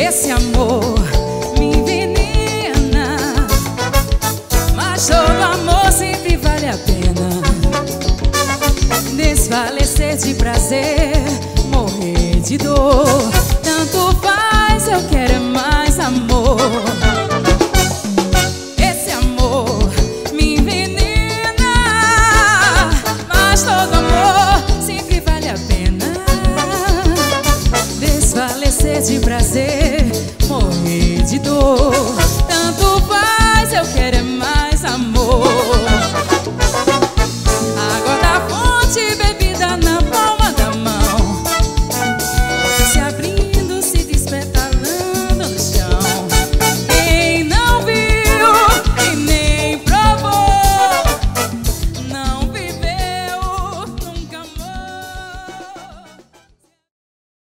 Esse amor desfalecer de prazer, morrer de dor. Tanto faz, eu quero é mais amor. Esse amor me envenena, mas todo amor sempre vale a pena. Desfalecer de prazer, morrer de dor.